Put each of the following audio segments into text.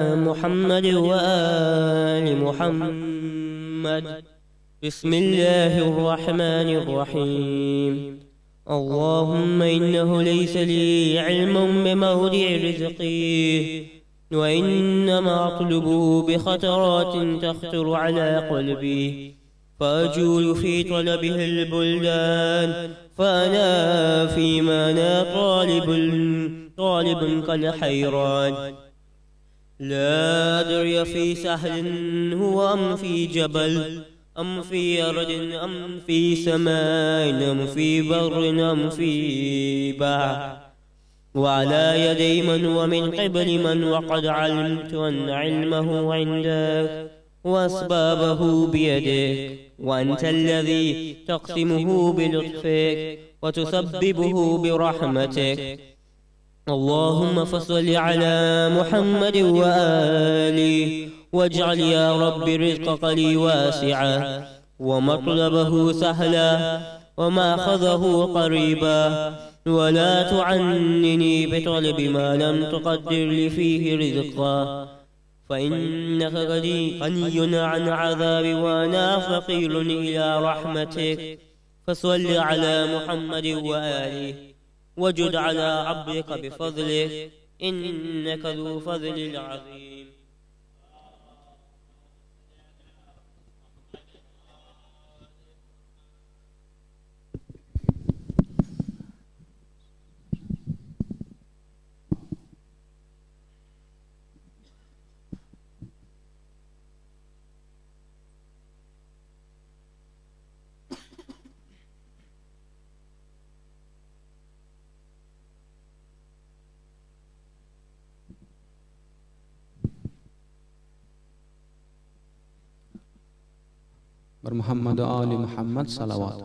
محمد وآل محمد. بسم الله الرحمن الرحيم. اللهم إنه ليس لي علم بموضع رزقي وإنما أطلبه بخطرات تخطر على قلبي. فأجول في طلبه البلدان فأنا فيما أنا طالب طالب كالحيران. لا أدري في سهل هو أم في جبل أم في أرض أم في سماء أم في بر أم في بحر. وعلى يدي من ومن قبل من وقد علمت أن علمه عندك وأسبابه بيدك وأنت الذي تقسمه بلطفك وتسببه برحمتك. اللهم فصل على محمد وآله واجعل يا رب رزقك لي واسعا ومطلبه سهلا وماخذه قريبا. ولا تعنني بطلب ما لم تقدر لي فيه رزقا. فإنك غني عن عذابي وأنا فقير إلى رحمتك. فصل على محمد وآله. وجد على عبدك بفضلك إنك ذو فضل عظيم. بر محمد و آل محمد صلوات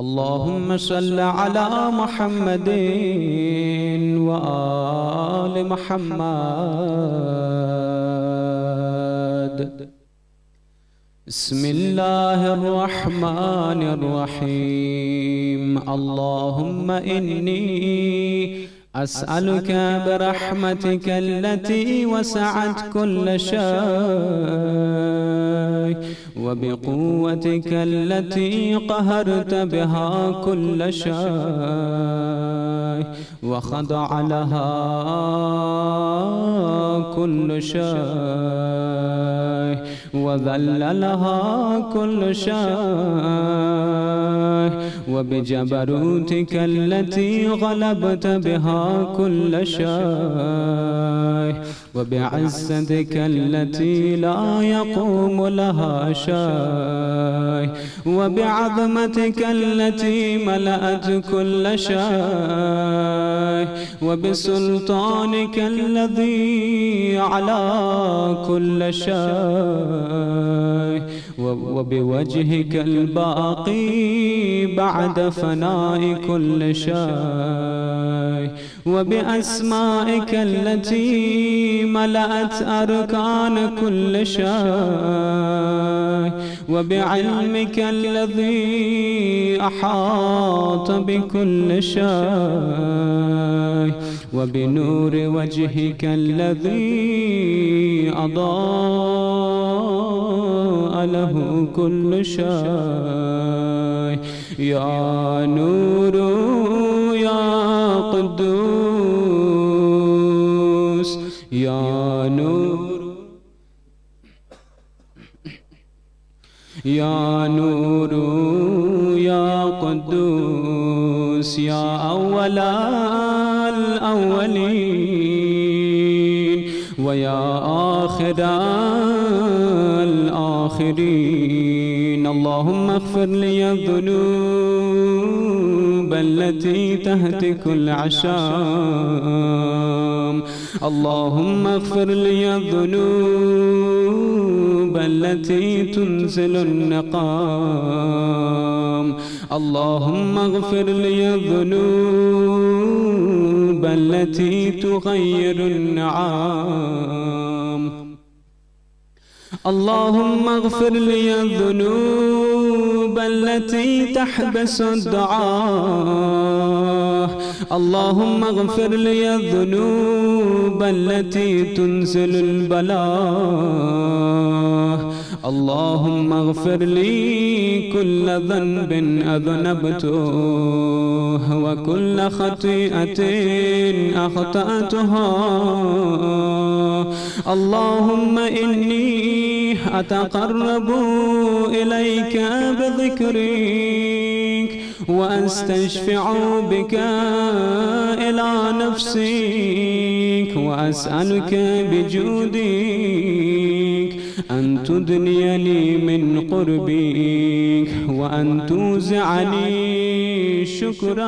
اللهم صل على محمد وآل محمد بسم الله الرحمن الرحيم اللهم إني أسألك برحمتك التي وسعت كل شيء وبقوتك التي قهرت بها كل شيء وخضع لها كل شيء وذل لها كل شيء وبجبروتك التي غلبت بها كل شيء وبعزتك التي لا يقوم لها شيء. وبعظمتك التي ملأت كل شيء. وبسلطانك الذي على كل شيء. وبوجهك الباقي بعد فناء كل شيء. وبأسمائك التي ملأت أركان كل شيء وبعلمك الذي أحاط بكل شيء وبنور وجهك الذي أضاء له كل شيء. يا نور يا قدوس يا نور يا نور يا قدوس يا أول الأولين ويا آخر الآخرين اللهم اغفر لي الذنوب. التي تهتك العشام. اللهم اغفر لي الذنوب التي تنزل النقام. اللهم اغفر لي الذنوب التي تغير النعام. اللهم اغفر لي الذنوب الذنوب التي تحبس الدعاء. اللهم اغفر لي الذنوب التي تنزل البلاء. اللهم اغفر لي كل ذنب أذنبته وكل خطيئة أخطأتها اللهم إني أتقرب إليك بذكرك وأستشفع بك إلى نفسك وأسألك بجودك. أن تدنيني من قربك وأن توزعني شكرك.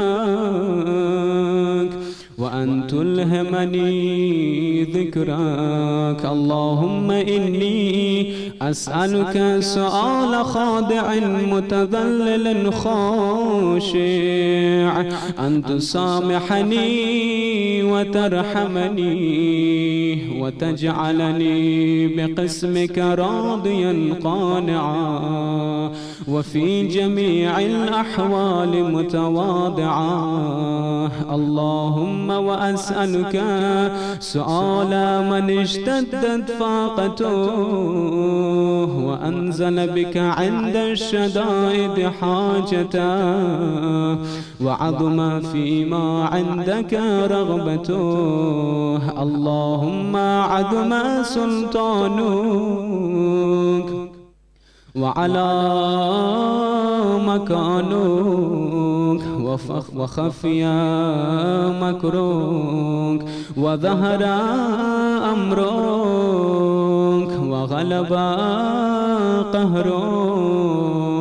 وأن تلهمني ذكرك. اللهم إني أسألك سؤال خاضع متذلل خاشع. أن تسامحني وترحمني وتجعلني بقسمك راضيا قانعا. وفي جميع الأحوال متواضعا. اللهم وأسألك سؤال من اشتدت فاقته وأنزل بك عند الشدائد حاجته وعظم فيما عندك رغبته اللهم عظم سلطانك وعلى مكانك وفخ وخفي مكروك وظهر أمرك وغلب قهرك.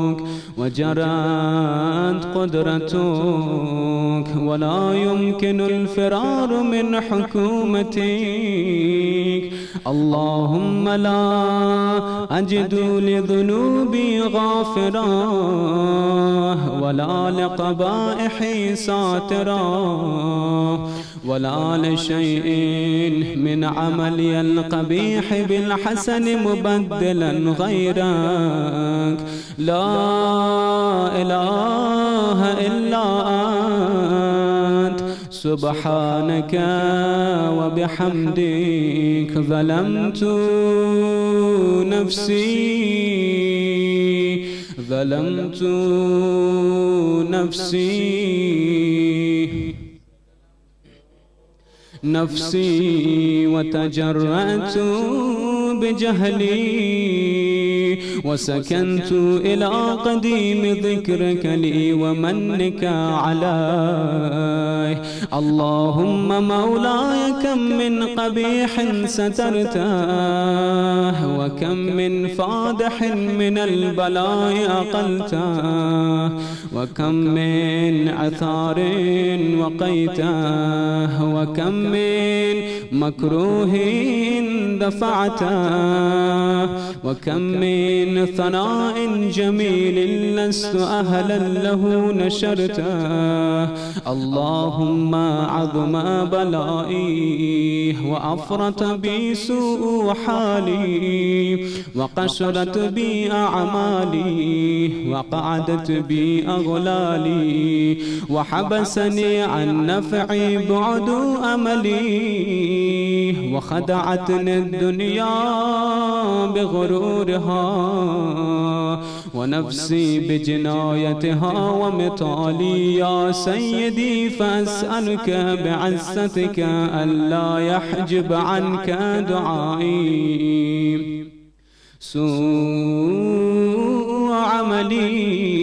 وجرت قدرتك ولا يمكن الفرار من حكومتك. اللهم لا أجد لذنوبي غافرا ولا لقبائحي ساترا. ولا لشيء من عملي القبيح بالحسن مبدلا غيرك. لا إله إلا أنت. سبحانك وبحمدك ظلمت نفسي. ظلمت نفسي. نفسي وتجرأت بجهلي. وسكنت إلى قديم ذكرك لي ومنك علي. اللهم مولاي كم من قبيح سترته وكم من فادح من البلاء أقلته وكم من عثار وقيته وكم من مكروه دفعته وكم من ثناء جميل لست أهلا له نشرته اللهم عظم بلائي وأفرط بي سوء حالي وقشرت بي أعمالي وقعدت بي أغلالي وحبسني عن نفعي بعد أملي. وخدعتني الدنيا بغرورها ونفسي بجنايتها ومطالي يا سيدي فأسألك بعزتك ألا يحجب عنك دعائي. سوء عملي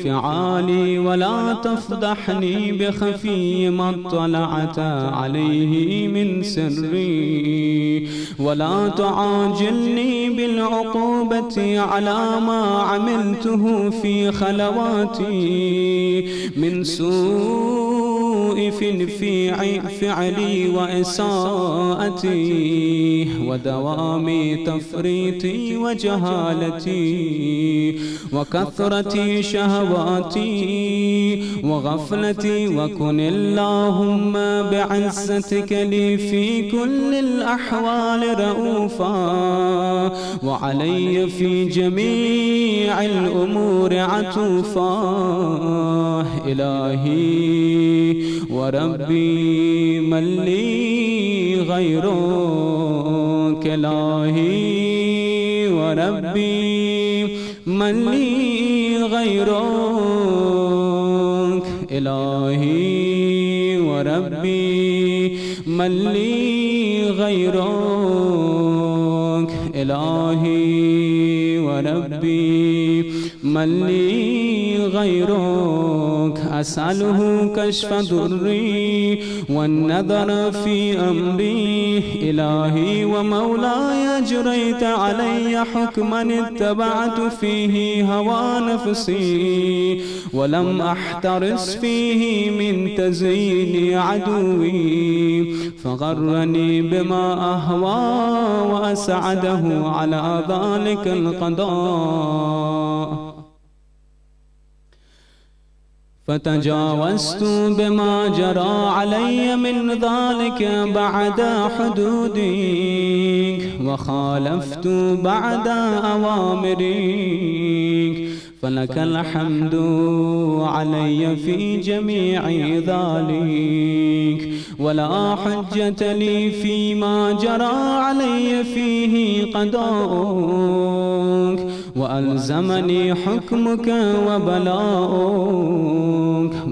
وفعالي ولا تفضحني بخفي ما اطلعت عليه من سري. ولا تعاجلني بالعقوبة على ما عملته في خلواتي. من سوء السوء في فعلي وإساءتي ودوام تفريطي وجهالتي وكثرة شهواتي وغفلتي وكن اللهم بعزتك لي في كل الأحوال رؤوفا وعلي في جميع الأمور عطوفا إلهي وربي من لي غيرك إلهي وربي من لي غيرك إلهي. وربي من لي غيرك إلهي. وربي من لي غيرك أسأله كشف ضري والنظر في أمري. إلهي ومولاي جريت علي حكما اتبعت فيه هوى نفسي. ولم أحترس فيه من تزيين عدوي. فغرني بما أهوى وأسعده على ذلك القضاء. فتجاوزت بما جرى علي من ذلك بعد حدودك وخالفت بعد أوامرك. فلك الحمد علي في جميع ذلك. ولا حجة لي فيما جرى علي فيه قضاؤك وألزمني حكمك وبلاؤك.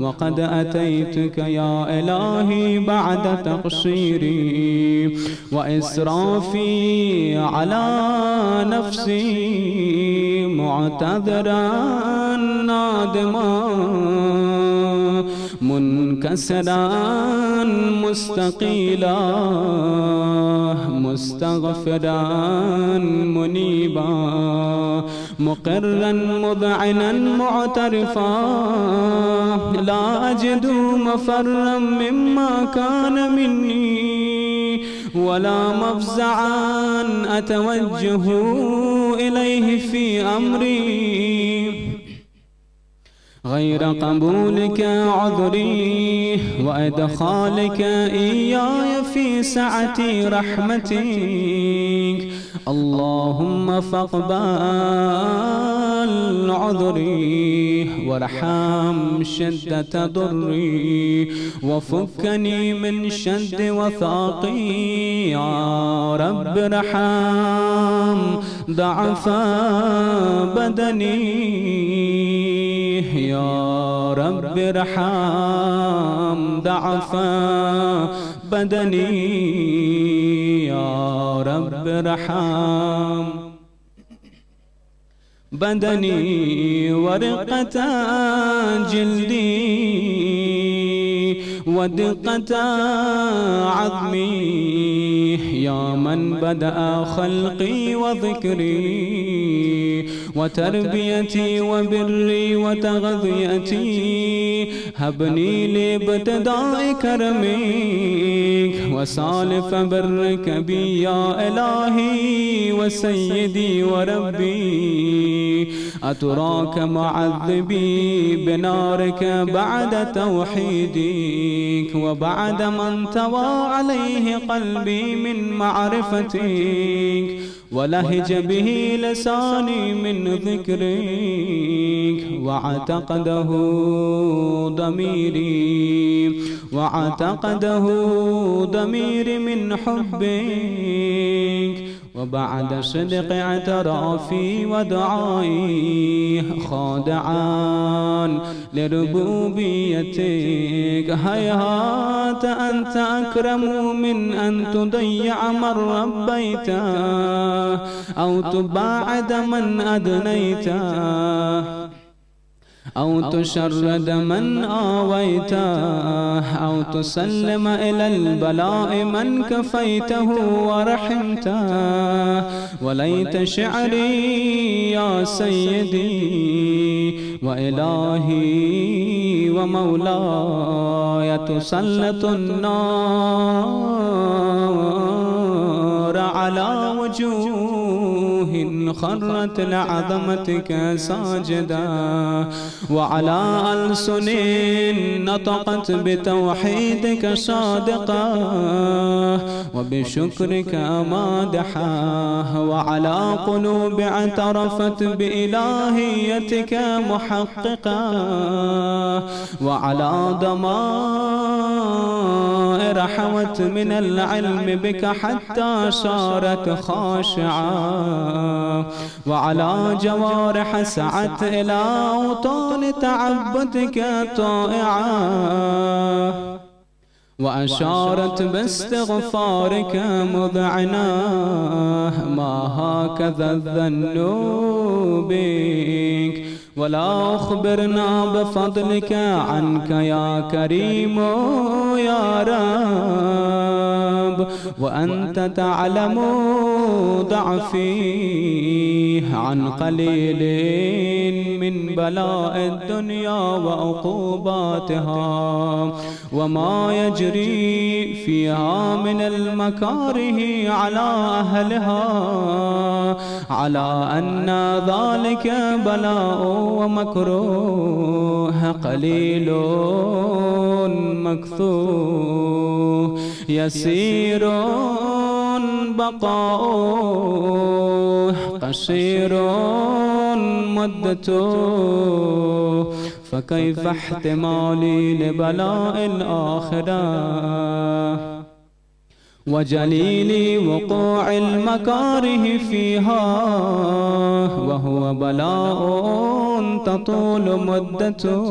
وقد أتيتك يا إلهي بعد تقصيري. وإسرافي على نفسي معتذرا نادما. منكسرا مستقيلا مستغفرا منيبا مقرا مذعنا معترفا. لا أجد مفرا مما كان مني ولا مفزعا أتوجه إليه في أمري. غير قبولك عذري وإدخالك إياي في سعة رحمتك. اللهم فاقبل عذري وارحم شدة ضري وفكني من شد وثاقي يا رب ارحم ضعف بدني. يا رب ارحم ضعف بدني يا رب ارحم. بدني ورقة جلدي ودقة عظمي يا من بدأ خلقي وذكري وتربيتي وبري وتغذيتي. هبني لابتداء كرمك وسالف برك بي يا إلهي وسيدي وربي. أتراك معذبي بنارك بعد توحيدك وبعد من توى عليه قلبي من معرفتك ولهج به لساني من ذكرك وعتقده ضميري وعتقده ضميري من حبك. وبعد صدق اعترافي ودعائي خاضعا لربوبيتك. هيهات أنت أكرم من أن تضيع من ربيته أو تباعد من أدنيته أو تشرد من آويته أو تسلم إلى البلاء من كفيته ورحمته. وليت شعري يا سيدي وإلهي ومولاي تسلط النار على وجوه خرت لعظمتك ساجدا وعلى ألسن نطقت بتوحيدك صادقا وبشكرك مادحا وعلى قلوب اعترفت بإلهيتك محققا وعلى ضمائر حوت من العلم بك حتى صارت خاشعة وعلى جوارح سعت إلى أوطان تعبدك طائعة. وأشارت باستغفارك مذعنا ما هكذا الظن بك؟ ولا أخبرنا بفضلك عنك يا كريم يا رب. وأنت تعلم ضعفي عن قليل من بلاء الدنيا وعقوباتها وما يجري فيها من المكاره على أهلها على أن ذلك بلاء ومكروه قليل مكثوه يسير بقاؤه. قصير مدته. فكيف احتمالي لبلاء الآخرة؟ وجليل وقوع المكاره فيها وهو بلاء تطول مدته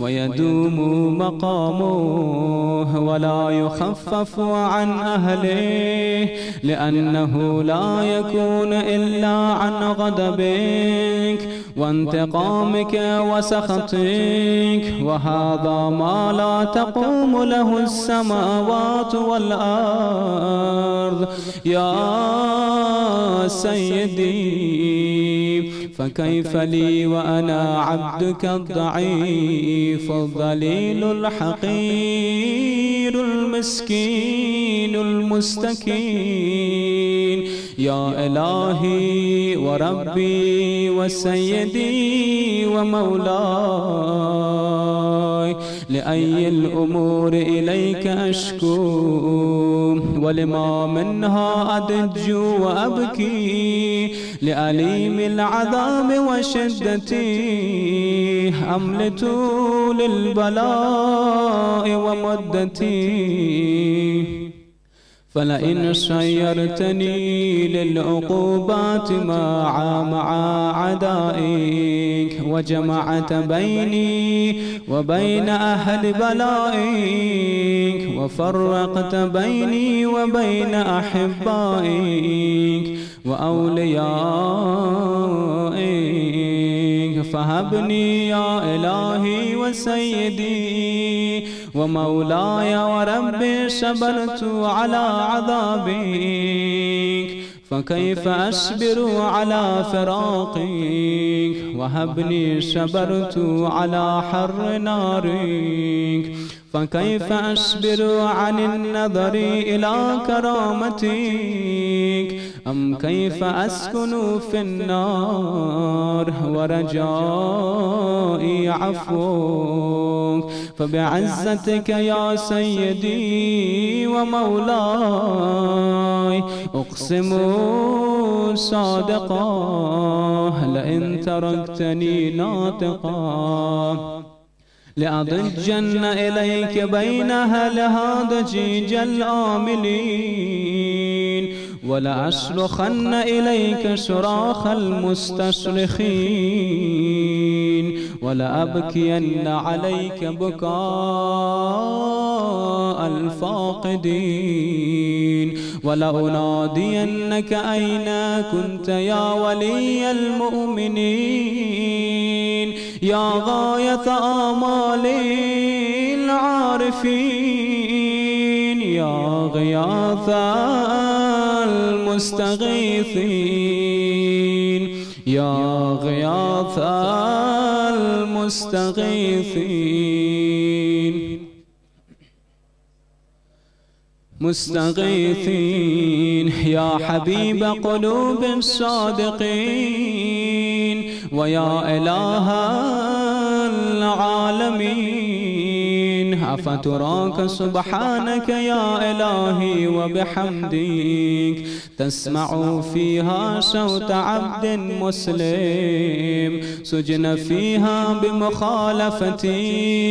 ويدوم مقامه ولا يخفف عن أهله لأنه لا يكون إلا عن غضبك وانتقامك وسخطك وهذا ما لا تقوم له السماوات والأرض. يا سيدي فكيف لي وأنا عبدك الضعيف؟ الذليل الحقير المسكين المستكين. يا إلهي وربي وسيدي ومولاي لأي الأمور إليك أشكو ولما منها أدج وأبكي لأليم العذاب وشدتي أملت للبلاء ومدتي. فلئن شيرتني للعقوبات مع مع عدائك وجمعت بيني وبين أهل بلائك وفرقت بيني وبين أحبائك وأوليائك. فهبني يا إلهي وسيدي. ومولاي وربي صبرت على عذابك فكيف أصبر على فراقك وهبني صبرت على حر نارك فكيف أصبر عن النظر إلى كرامتك؟ أم كيف أسكن في النار؟ ورجائي عفوك. فبعزتك يا سيدي ومولاي أقسم صادقا لئن تركتني ناطقا لأضجن إليك بينها لهذا جيج الآملين. ولأصرخن إليك صراخ المستصرخين ولأبكين عليك بكاء الفاقدين. ولأنادينك أين كنت يا ولي المؤمنين. يا غاية آمال العارفين يا غياث المستغيثين يا غياث المستغيثين. مستغيثين. يا حبيب قلوب الصادقين ويا إله العالمين. أفتراك سبحانك يا إلهي وبحمدك. تسمع فيها صوت عبد مسلم. سجن فيها بمخالفتي.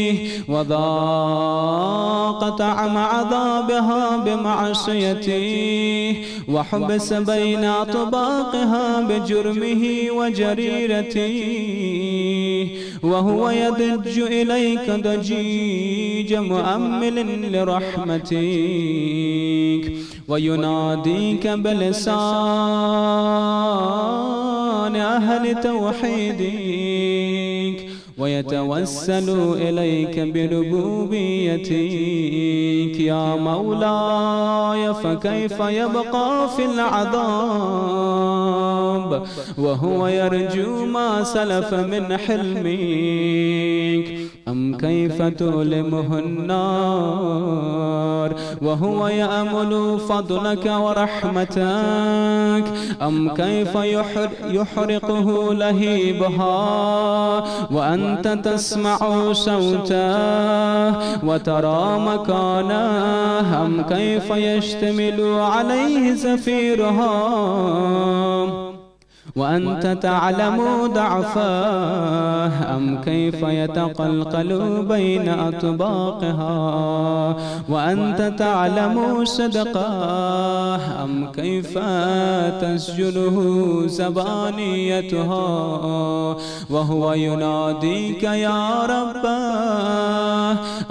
وذاق طعم عذابها بمعصيته وحبس بين طباقها بجرمه وجريرته وهو يضج إليك ضجيج مؤمل لرحمتك ويناديك بلسان أهل توحيدك ويتوسل إليك بربوبيتك. يا مولاي فكيف يبقى في العذاب؟ وهو يرجو ما سلف من حلمك. أم كيف تؤلمه النار وهو يأمل فضلك ورحمتك. أم كيف يحرقه لهيبها؟ وأنت تسمع صوته وترى مكانه. أم كيف يشتمل عليه زفيرها؟ وأنت تعلم ضعفه أم كيف يتقلقل بين أطباقها؟ وأنت تعلم صدقه أم كيف تسجله زبانيتها؟ وهو يناديك يا رب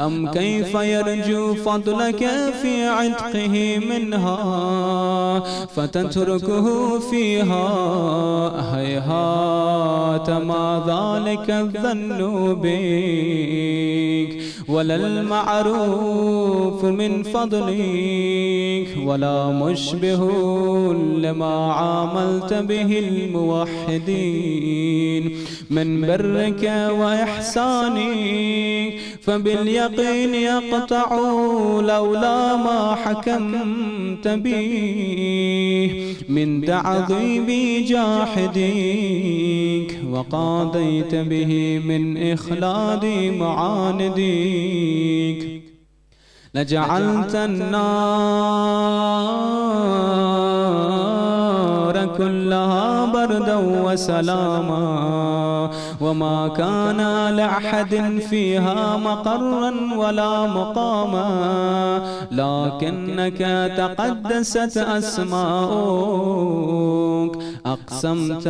أم كيف يرجو فضلك في عتقه منها؟ فتتركه فيها. هيهات ما ذلك الظن بك ولا المعروف من فضلك ولا مشبه لما عاملت به الموحدين. من برك وإحسانك فباليقين يقطع لولا ما حكمت به. من تعظيم جاحديك وقاضيت به من إخلاد معانديك. لجعلت النار كلها بردا وسلاما وما كان لأحد فيها مقرا ولا مقاما لكنك تقدست أسماؤك. أقسمت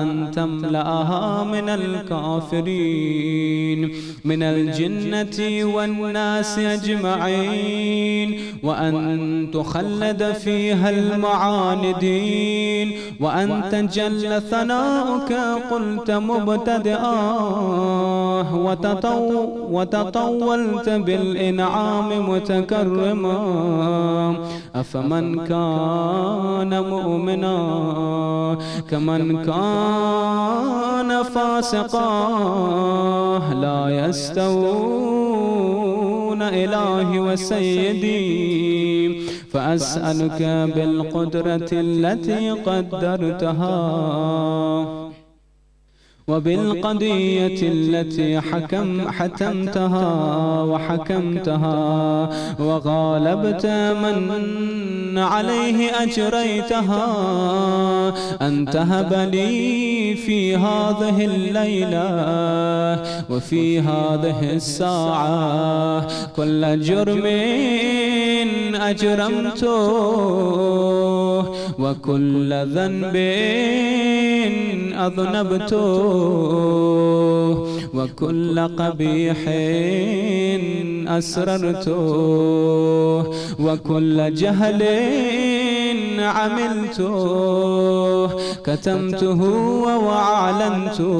أن تملأها من الكافرين من الجنة والناس أجمعين وأن تخلد فيها المعاندين. وأن تجل ثناؤك قلت مبتدئا وتطو وتطولت بالإنعام متكرما. أفمن كان مؤمنا؟ كمن كان فاسقا؟ لا يستوون إلهي وسيدي. فأسألك بالقدرة التي قدرتها وبالقضية التي حكم حتمتها وحكمتها وغالبت من عليه أجريتها أن تهب لي في هذه الليلة وفي هذه الساعة كل جرم أجرمته وكل ذنب أذنبته وكل قبيح أسررته وكل جهل عملته كتمته وأعلنته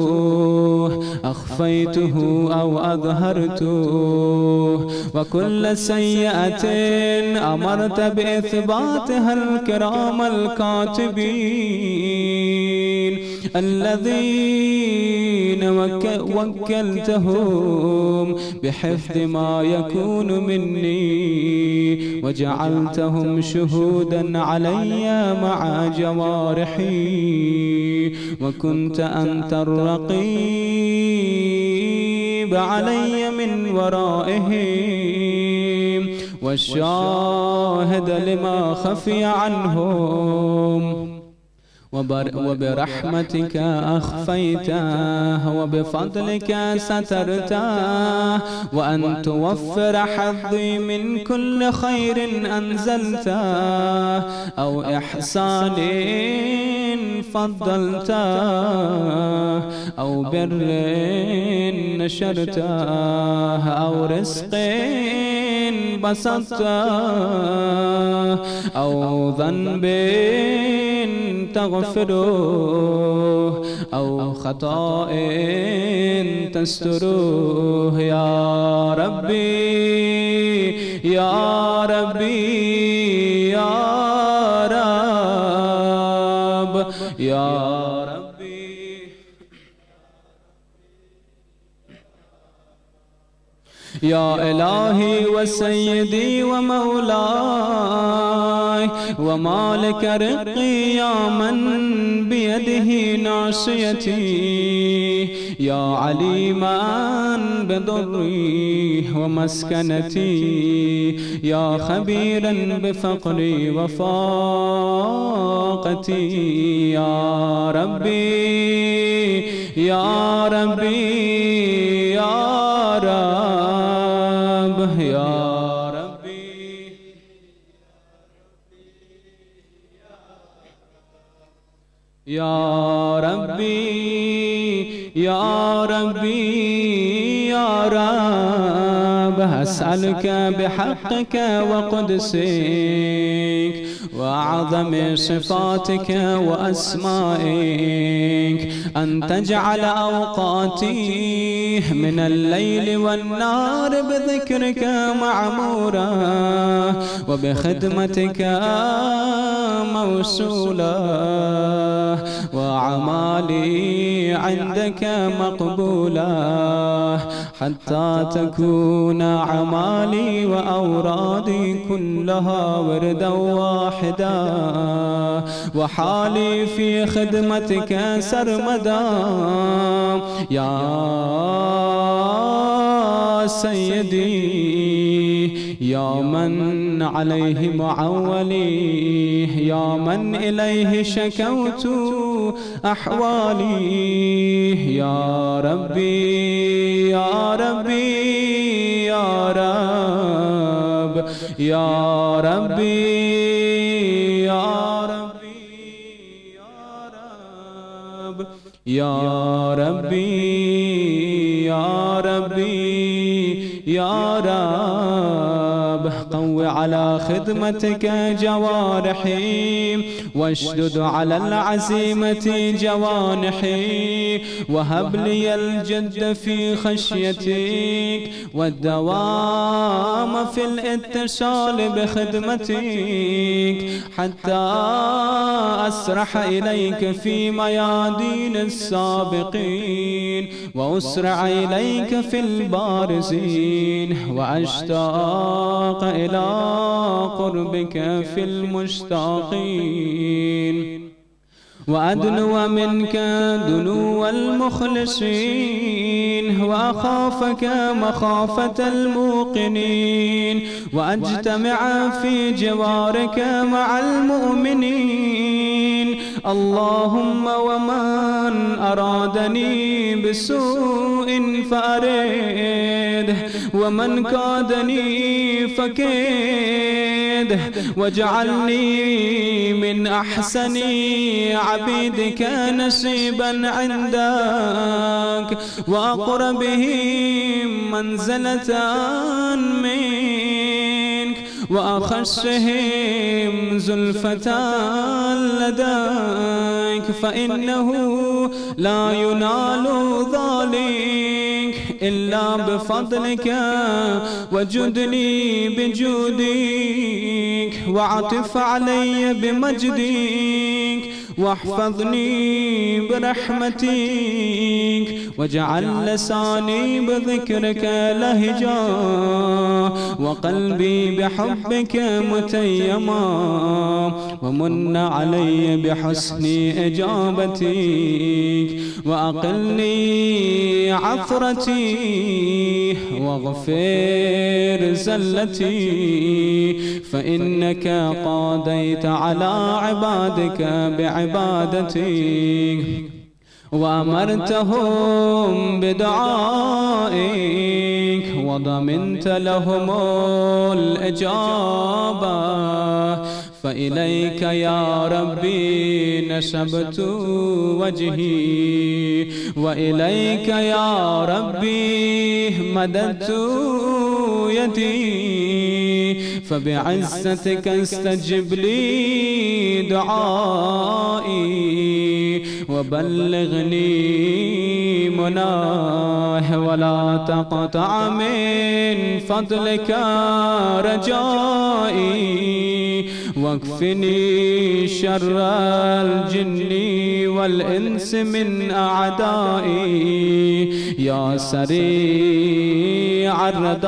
أخفيته أو أظهرته وكل سيئة أمرت بإثباتها الكرام الكاتبين. الذين وك- وكلتهم بحفظ ما يكون مني وجعلتهم شهودا علي مع جوارحي وكنت أنت الرقيب علي من ورائهم والشاهد لما خفي عنهم وبرحمتك أخفيته وبفضلك سترته وأن توفر حظي من كل خير أنزلته أو إحسان فضلته أو بر نشرته أو رزق بسطته أو ذنب تغفره أو خطاء تستره. يا ربي يا ربي يا رب يا ربي. يا إلهي وسيدي ومولاي ومالك رقي يا من بيده ناصيتي. يا عليما بضري ومسكنتي. يا خبيرا بفقري وفاقتي. يا ربي يا ربي يا أسألك بحقك وقدسك وأعظم صفاتك وأسمائك أن تجعل أوقاتي من الليل والنار بذكرك معمورة وبخدمتك موصولة وأعمالي عندك مقبولة حتى تكون أعمالي وأورادي كلها وردا واحدا. وحالي في خدمتك سرمدا. يا سيدي يا من عليه معولي يا من إليه شكوت أحوالي يا ربي يا ربي يا رب يا ربي يا ربي يا رب يا يا رب قو على خدمتك جوارحي واشدد على العزيمة جوانحي وهب لي الجد في خشيتك والدوام في الاتصال بخدمتك حتى أسرح إليك في ميادين السابقين وأسرع إليك في البارزين وأشتاق إلى قربك في المشتاقين وأدنو منك دنو المخلصين. وأخافك مخافة الموقنين. وأجتمع في جوارك مع المؤمنين. اللهم ومن أرادني بسوء فأرده ومن كادني فكيده واجعلني من أحسن عبيدك نصيبا عندك وأقربهم منزلة منك وأخشهم زلفة لديك فإنه لا ينال ذلك إلا بفضلك. وجدني بجودك وعطف علي بمجدك واحفظني برحمتك. واجعل لساني بذكرك لهجا وقلبي بحبك متيما ومن علي بحسن إجابتك وأقلني عثرتي واغفر زلتي فإنك قاضيت على عبادك بعبادتك وأمرتهم بدعائك وضمنت لهم الإجابة. فإليك يا ربي نسبت وجهي. وإليك يا ربي مددت يدي. فبعزتك استجب لي دعائي. وبلغني مناه ولا تقطع من فضلك رجائي. واكفني شر الجن والإنس من أعدائي. يا سريع الردى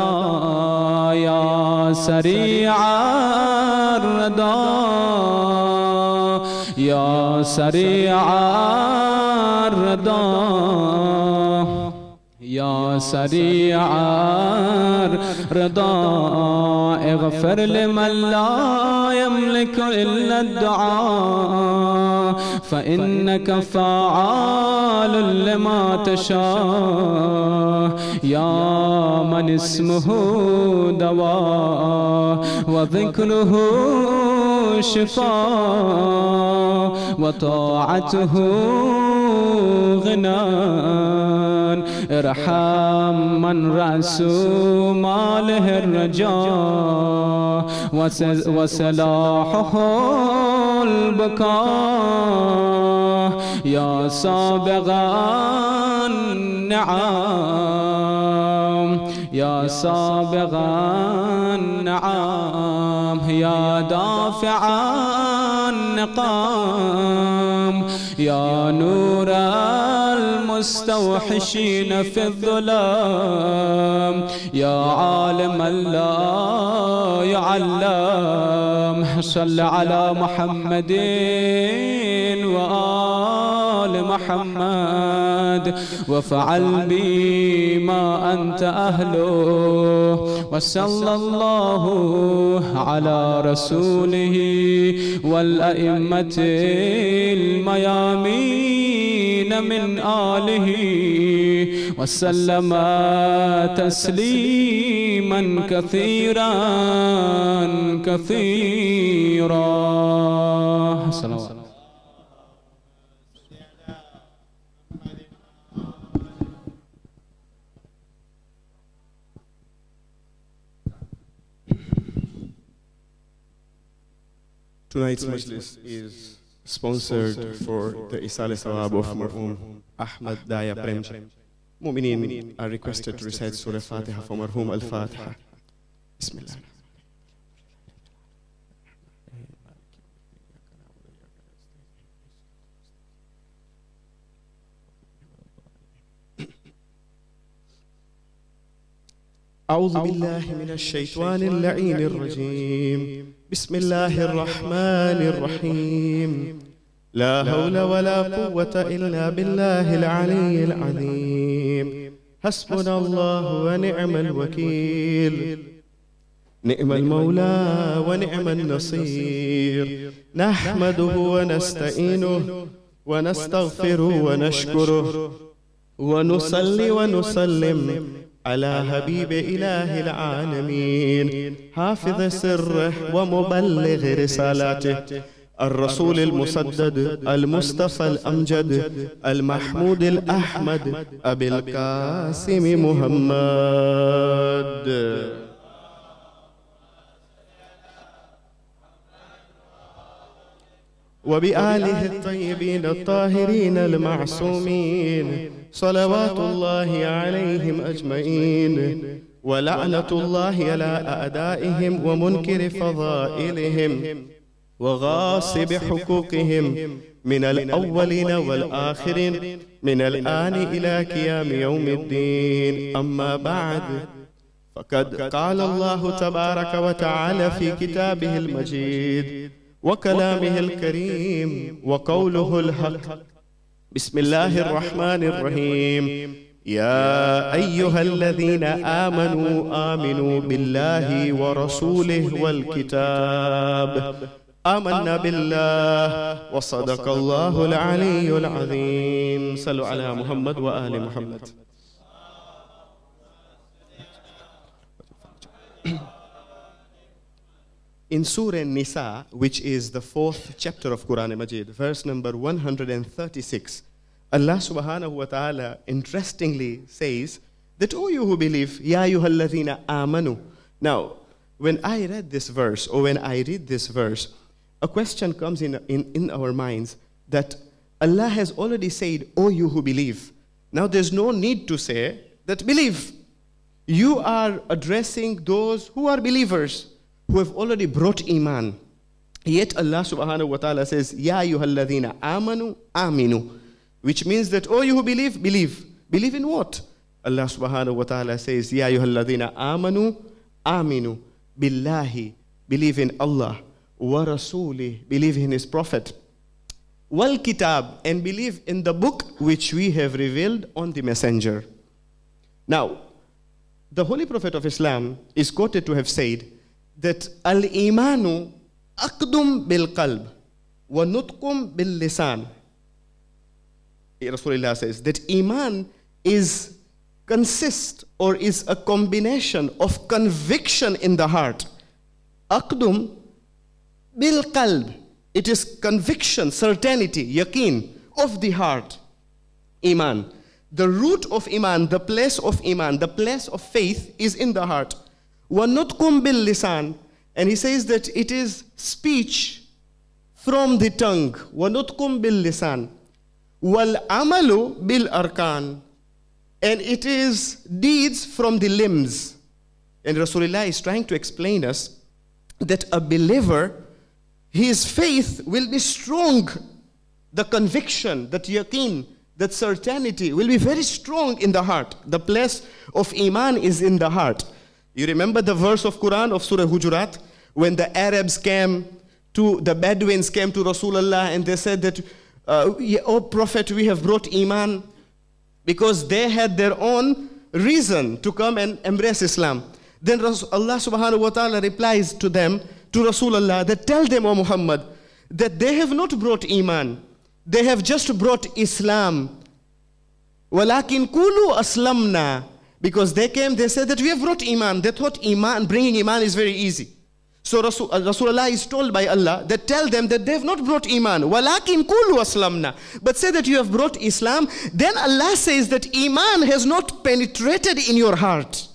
يا سريع الردى يا سريع الردى يا سريع الرضا اغفر لمن لا يملك إلا الدعاء فإنك فعال لما تشاء يا من اسمه دواء وذكره شفاء وطاعته غنان. ارحم من رأس ماله الرجاء وسلاحه البكاء يا سابغ النعم يا سابغ النعم يا دافع النقام. يا نور المستوحشين في الظلام. يا عالم لا يعلم. صل على محمد وآل محمد وفعل بي ما أنت أهله وصلى الله على رسوله والأئمة الميامين من آله وسلم تسليما كثيرا كثيرا. صلوات Tonight's majlis is sponsored for the Isale Sawab of Marhum Ahmad Daya Premji. Mu'mineen are requested to recite Surah Fatiha for Marhum Al-Fatiha. Bismillah. أعوذ بالله من الشيطان اللعين الرجيم بسم الله الرحمن الرحيم. لا حول ولا قوة إلا بالله العلي العظيم. حسبنا الله ونعم الوكيل. نعم المولى ونعم النصير. نحمده ونستعينه ونستغفره ونشكره. ونصلي ونسلم على حبيب إله العالمين. حافظ سره ومبلغ رسالاته. الرسول المسدد المصطفى الأمجد المحمود الأحمد أبي القاسم محمد. وبآله الطيبين الطاهرين المعصومين. صلوات الله عليهم أجمعين ولعنة الله على أعدائهم ومنكر فضائلهم وغاصب حقوقهم من الأولين والآخرين من الآن إلى قيام يوم الدين. أما بعد فقد قال الله تبارك وتعالى في كتابه المجيد وكلامه الكريم وقوله الحق. بسم الله الرحمن الرحيم. يا أيها الذين آمنوا آمنوا بالله ورسوله والكتاب. آمنا بالله وصدق الله العلي العظيم. صلوا على محمد وآل محمد. In Surah Nisa, which is the fourth chapter of Quran Majid, verse number 136, Allah subhanahu wa ta'ala interestingly says that, O you who believe, Ya ayyuhalladhina amanu. Now, when I read this verse, or when I read this verse, a question comes in, in, in our minds that Allah has already said, O you who believe. Now there's no need to say that believe. You are addressing those who are believers, who have already brought Iman. Yet Allah subhanahu wa ta'ala says, Ya ayyuhalladhina amanu aminu. Which means that, oh, you who believe, believe. Believe in what? Allah subhanahu wa ta'ala says, Ya ayyuhalladhina amanu aminu. Billahi. Believe in Allah. Wa rasulih. Believe in His Prophet. Wal kitab. And believe in the book which we have revealed on the messenger. Now, the Holy Prophet of Islam is quoted to have said that al imanu aqdum bil qalb wa nutqum bil lisan. Rasulullah says that iman is consists or is a combination of conviction in the heart. Aqdum bil qalb. It is conviction, certainty, yaqeen of the heart. Iman. The root of Iman, the place of Iman, the place of faith is in the heart. Wanutkum bil lisan. And he says that it is speech from the tongue. Wanutkum bil lisan. Wal amalu bil arkan. And it is deeds from the limbs. And Rasulullah is trying to explain us that a believer, his faith will be strong. The conviction, that yaqeen, that certainty will be very strong in the heart. The place of Iman is in the heart. You remember the verse of Quran of Surah Hujurat when the Arabs came to the Bedouins came to Rasulullah and they said that, uh, "Oh Prophet, we have brought Iman," because they had their own reason to come and embrace Islam. Then Allah Subhanahu wa Taala replies to them to Rasulullah that tell them, O Muhammad, that they have not brought Iman. They have just brought Islam. Walakin kulu aslamna. Because they came, they said that we have brought Iman. They thought Iman, bringing Iman is very easy. So Rasul, uh, Rasulullah is told by Allah that tell them that they have not brought Iman. Walakin kulu aslamna. But say that you have brought Islam. Then Allah says that Iman has not penetrated in your heart.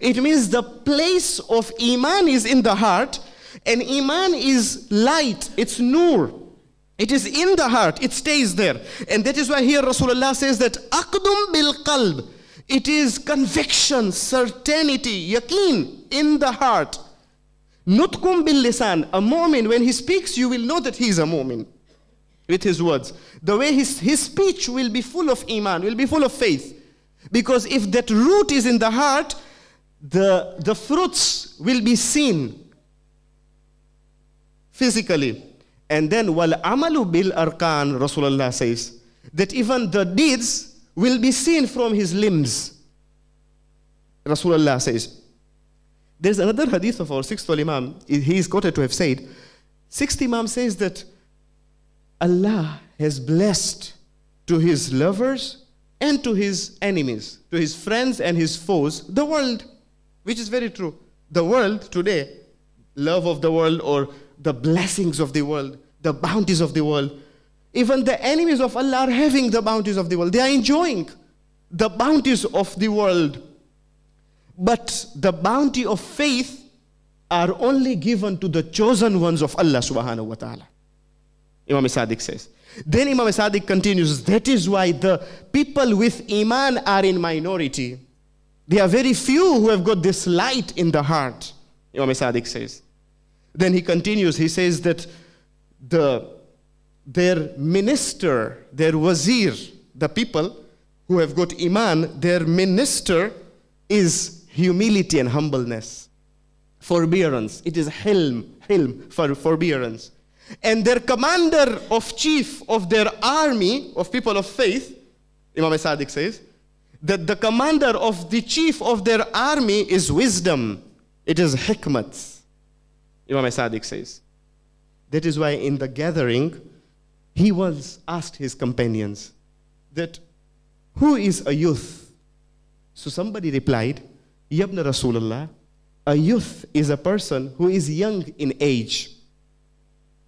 It means the place of Iman is in the heart. And Iman is light. It's nur. It is in the heart, it stays there. And that is why here Rasulullah says that Aqdum bil qalb. It is conviction, certainty, yaqeen in the heart. Nutkum bil lisan. A mu'min, when he speaks, you will know that he is a mu'min with his words. The way his, his speech will be full of iman, will be full of faith. Because if that root is in the heart, the, the fruits will be seen physically. And then, wal amalu bil arkan, Rasulullah says, that even the deeds will be seen from his limbs. Rasulullah says. There's another hadith of our sixth Imam, he is quoted to have said, sixth Imam says that Allah has blessed to his lovers and to his enemies, to his friends and his foes, the world, which is very true. The world today, love of the world or the blessings of the world, the bounties of the world. Even the enemies of Allah are having the bounties of the world. They are enjoying the bounties of the world. But the bounty of faith are only given to the chosen ones of Allah subhanahu wa ta'ala. Imam Sadiq says. Then Imam Sadiq continues, that is why the people with Iman are in minority. There are very few who have got this light in the heart, Imam Sadiq says. Then he continues, he says that the, their minister, their wazir, the people who have got Iman, their minister is humility and humbleness, forbearance. It is hilm, hilm, for forbearance. And their commander of chief of their army of people of faith, Imam Sadiq says, that the commander of the chief of their army is wisdom. It is hikmat. Imam Sadiq says. That is why in the gathering, he was asked his companions that who is a youth? So somebody replied, Yabna Rasulullah, a youth is a person who is young in age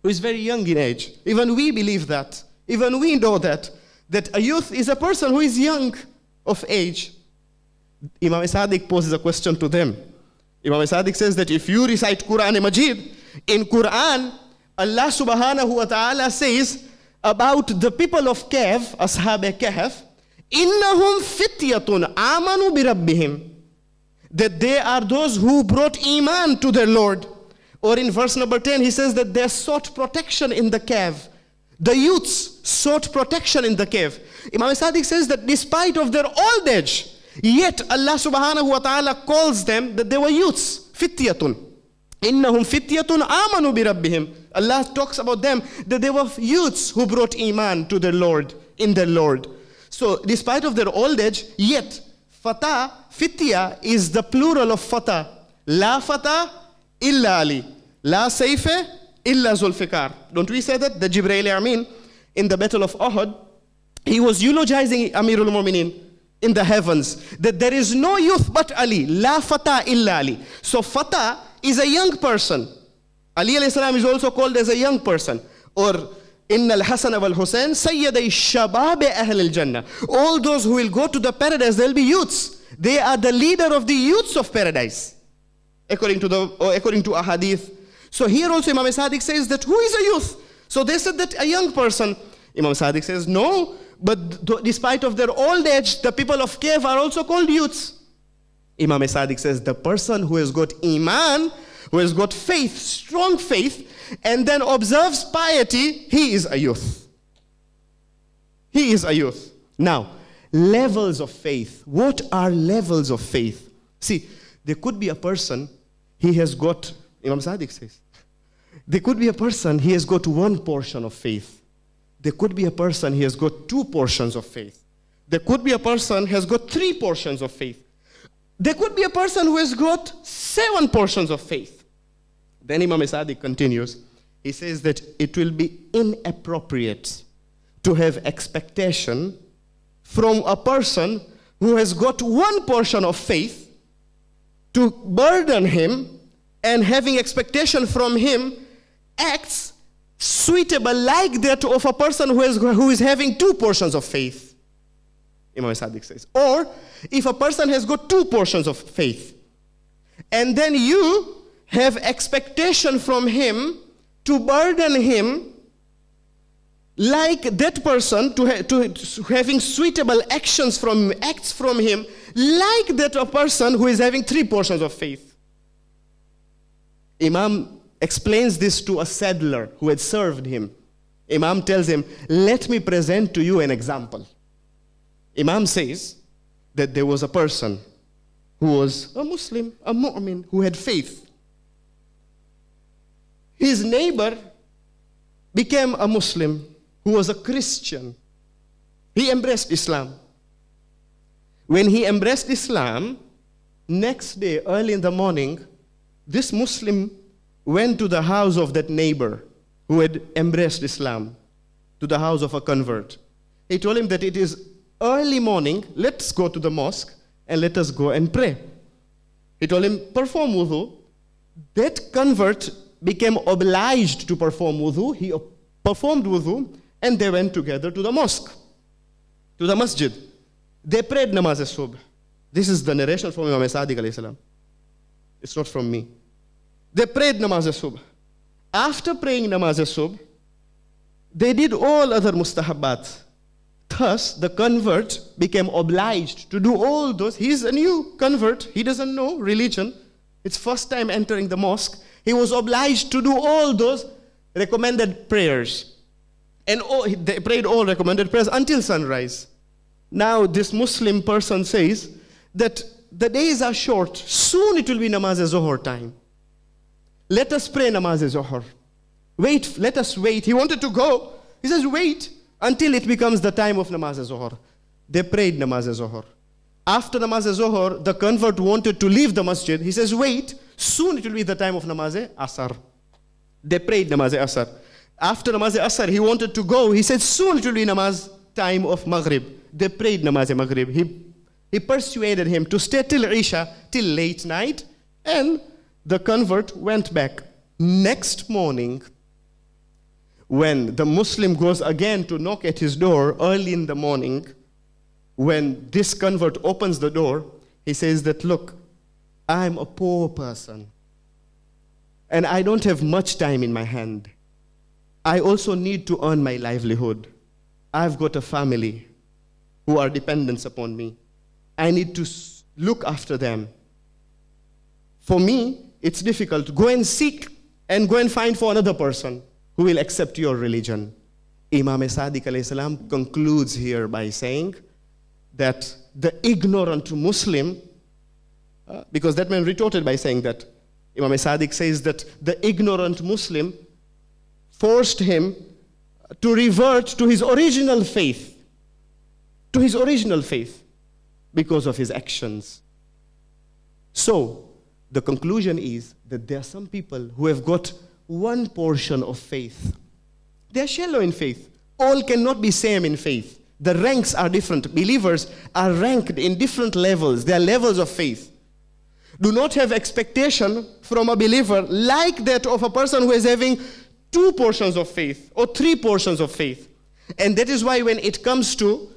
who is very young in age. Even we believe that. Even we know that. That a youth is a person who is young of age. Imam Sadiq poses a question to them. Imam Sadiq says that if you recite Quran and Majid, in Quran, Allah subhanahu wa ta'ala says about the people of Kahf, Ashab Kahf, innahum fityatun amanu birabbihim, that they are those who brought iman to their Lord. Or in verse number 10, he says that they sought protection in the cave. The youths sought protection in the cave. Imam Sadiq says that despite of their old age, yet Allah subhanahu wa ta'ala calls them that they were youths. Fityatun. Innahum fityatun amanu birabbihim. Allah talks about them that they were youths who brought iman to their Lord, in their Lord. So despite of their old age, yet fata, fitya is the plural of fata. La fata illa Ali. La Saife illa Zulfikar. Don't we say that? The Jibreel Amin in the Battle of Uhud, he was eulogizing Amirul Mu'minin in the heavens that there is no youth but Ali. La Fata illa Ali. So Fata is a young person. Ali alayhi salam is also called as a young person. Or Inna al-Hasan wal-Hussein Sayyiday Shabab Ahl al-Jannah. All those who will go to the paradise, they'll be youths. They are the leader of the youths of paradise according to the or according to a hadith. So here also Imam Sadiq says that who is a youth? So they said that a young person. Imam Sadiq says no, but despite of their old age, the people of Cave are also called youths. Imam Sadiq says the person who has got iman, who has got faith, strong faith, and then observes piety, he is a youth. He is a youth. Now, levels of faith. What are levels of faith? See, there could be a person, he has got, Imam Sadiq says, there could be a person, he has got one portion of faith. There could be a person, he has got two portions of faith. There could be a person has got three portions of faith. There could be a person who has got seven portions of faith. Then Imam Sadiq continues. He says that it will be inappropriate to have expectation from a person who has got one portion of faith to burden him and having expectation from him acts suitable like that of a person who is, who is having two portions of faith. Imam Sadiq says. Or if a person has got two portions of faith, and then you have expectation from him to burden him like that person to, ha- to, having suitable actions from acts from him like that a person who is having three portions of faith. Imam explains this to a saddler who had served him. Imam tells him let me present to you an example. Imam says that there was a person who was a muslim a mu'min who had faith his neighbor became a muslim who was a Christian. He embraced Islam. When he embraced Islam, next day, early in the morning, this Muslim went to the house of that neighbor who had embraced Islam, to the house of a convert. He told him that it is early morning, let's go to the mosque and let us go and pray. He told him, perform wudu. That convert became obliged to perform wudu. He performed wudu and they went together to the mosque, to the masjid. They prayed namaz al-subh. This is the narration from Imam Sadiq alayhi salam. It's not from me. They prayed namaz al-subh. After praying namaz al-subh, They did all other mustahabbat. Thus, the convert became obliged to do all those. He's a new convert. He doesn't know religion. It's first time entering the mosque. He was obliged to do all those recommended prayers. And all, they prayed all recommended prayers until sunrise. Now, this Muslim person says that the days are short. Soon it will be namaz zohar time. Let us pray namaz zohar. Wait, let us wait. He wanted to go. He says, wait until it becomes the time of namaz zohar. They prayed namaz zohar. After namaz zohar, the convert wanted to leave the masjid. He says, wait, soon it will be the time of namaz asar. They prayed namaz asar. After namaz asar, he wanted to go. He said, soon it will be namaz time of maghrib. They prayed namaz maghrib. He, he persuaded him to stay till isha, till late night, and the convert went back. Next morning, when the Muslim goes again to knock at his door early in the morning, when this convert opens the door, he says that, look, I'm a poor person and I don't have much time in my hand. I also need to earn my livelihood. I've got a family who are dependents upon me. I need to look after them. For me, it's difficult. To go and seek and go and find for another person who will accept your religion. Imam Sadiq salam concludes here by saying that the ignorant Muslim, uh, because that man retorted by saying that, Imam Sadiq says that the ignorant Muslim forced him to revert to his original faith, to his original faith, because of his actions. So, the conclusion is that there are some people who have got one portion of faith. They are shallow in faith. All cannot be same in faith. The ranks are different. Believers are ranked in different levels. There are levels of faith. Do not have expectation from a believer like that of a person who is having two portions of faith or three portions of faith. And that is why when it comes to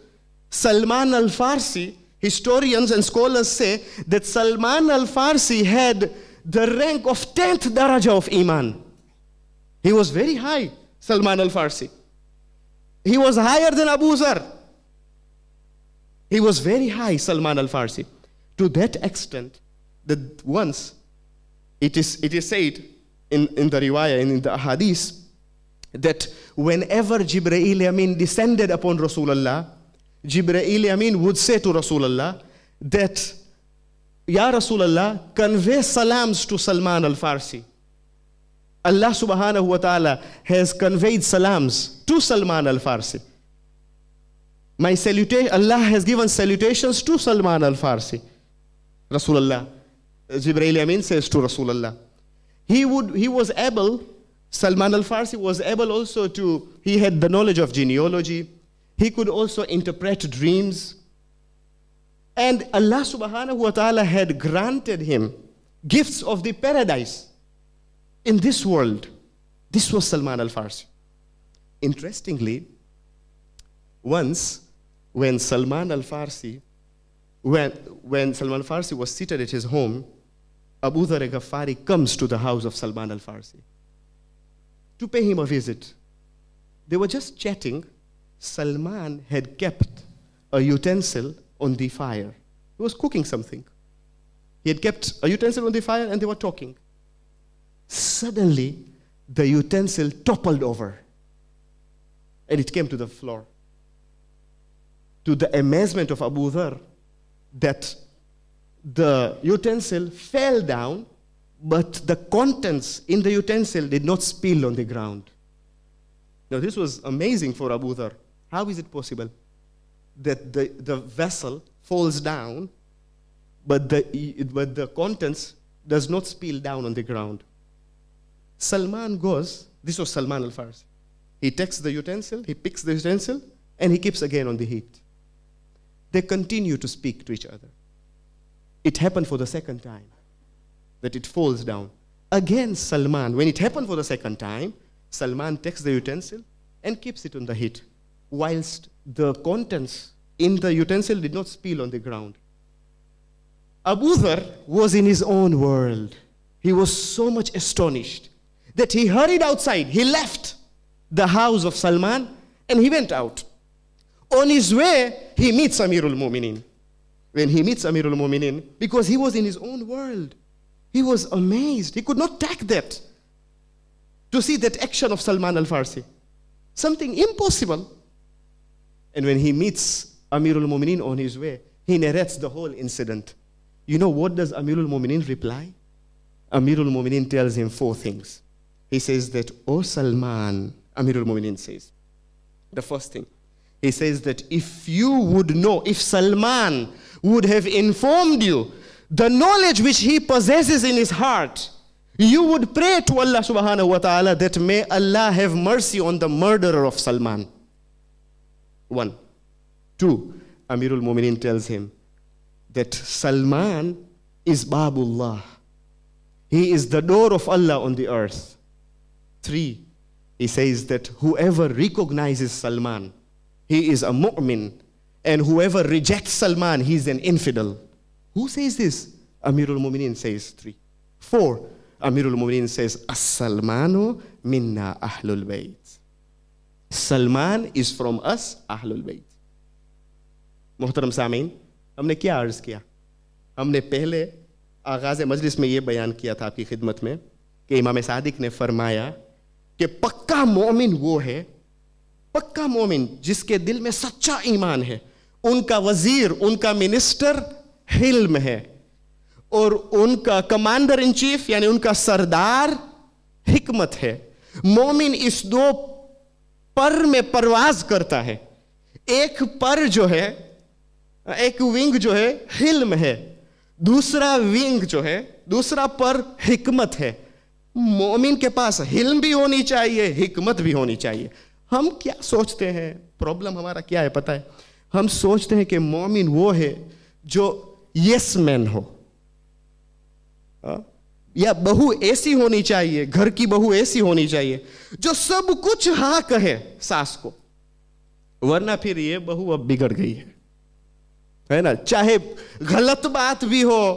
Salman al-Farsi, historians and scholars say that Salman al-Farsi had the rank of 10th daraja of Iman. He was very high, Salman al Farsi. He was higher than Abu Zar. He was very high, Salman al Farsi. To that extent that once it is, it is said in, in the riwayah and in the hadith that whenever Jibreel Amin descended upon Rasulullah, Jibreel Amin would say to Rasulullah that, Ya Rasulullah, convey salams to Salman al Farsi. Allah subhanahu wa ta'ala has conveyed salams to Salman al Farsi. My salutation, Allah has given salutations to Salman al Farsi. Rasulullah. Jibreel Amin says to Rasulullah. He, would, he was able, Salman al Farsi was able also to, he had the knowledge of genealogy. He could also interpret dreams. And Allah subhanahu wa ta'ala had granted him gifts of the paradise in this world. This was Salman al Farsi. Interestingly, once when Salman al Farsi, when, when Salman al Farsi was seated at his home, Abu Dhar Ghaffari comes to the house of Salman al Farsi to pay him a visit. They were just chatting. Salman had kept a utensil on the fire. He was cooking something. He had kept a utensil on the fire and they were talking. Suddenly, the utensil toppled over and it came to the floor. To the amazement of Abu Dhar, that the utensil fell down, but the contents in the utensil did not spill on the ground. Now, this was amazing for Abu Dhar. How is it possible that the, the vessel falls down, but the, but the contents does not spill down on the ground? Salman goes, this was Salman al Farsi. He takes the utensil, he picks the utensil, and he keeps again on the heat. They continue to speak to each other. It happened for the second time that it falls down. Again, Salman, when it happened for the second time, Salman takes the utensil and keeps it on the heat, whilst the contents in the utensil did not spill on the ground. Abu Dhar was in his own world. He was so much astonished that he hurried outside. He left. the house of Salman and he went out. On his way, he meets Amirul Mu'minin. When he meets Amirul Mu'minin, because he was in his own world, he was amazed. He could not take that to see that action of Salman al Farsi. Something impossible. And when he meets Amirul Mu'minin on his way, he narrates the whole incident. You know what does Amirul Mu'minin reply? Amirul Mu'minin tells him four things. He says that, O Salman, Amirul Mu'minin says, the first thing, he says that if you would know, if Salman would have informed you the knowledge which he possesses in his heart, you would pray to Allah subhanahu wa ta'ala that may Allah have mercy on the murderer of Salman. One. Two, Amirul Mu'minin tells him that Salman is Babullah. He is the door of Allah on the earth. Three, he says that whoever recognizes Salman, he is a mu'min. And whoever rejects Salman, he's an infidel. Who says this? Amir al انفیڈلز says, السلمان منا أهل البيت. Salman is from us, أهل البيت. محترم سامعین ہم نے کیا عرض کیا ہم نے پہلے آغاز مجلس میں یہ بیان کیا تھا آپ کی خدمت میں کہ امام صادق نے فرمایا کہ پکا مومن وہ ہے پکا مومن جس کے دل میں سچا ایمان ہے ان کا وزیر، ان کا minister حلم ہے اور ان کا commander in chief یعنی ان کا سردار حکمت ہے۔ مومن اس دو پر میں پرواز کرتا ہے۔ ایک پر جو ہے، ایک wing جو ہے حلم ہے، دوسرا wing جو ہے، دوسرا پر حکمت ہے۔ مومن کے پاس حلم بھی ہونی چاہیے، حکمت بھی ہونی چاہیے۔ ہم کیا سوچتے ہیں؟ problem ہمارا کیا ہے؟ پتہ ہے۔ ہم سوچتے ہیں کہ مومن وہ ہے جو yes man ہو۔ یا بہو ایسی ہونی چاہیے، گھر کی بہو ایسی ہونی چاہیے جو سب کچھ ہاں کہے ساس کو۔ ورنہ پھر یہ بہو اب بگڑ گئی ہے۔ ہے نا؟ چاہے غلط بات بھی ہو،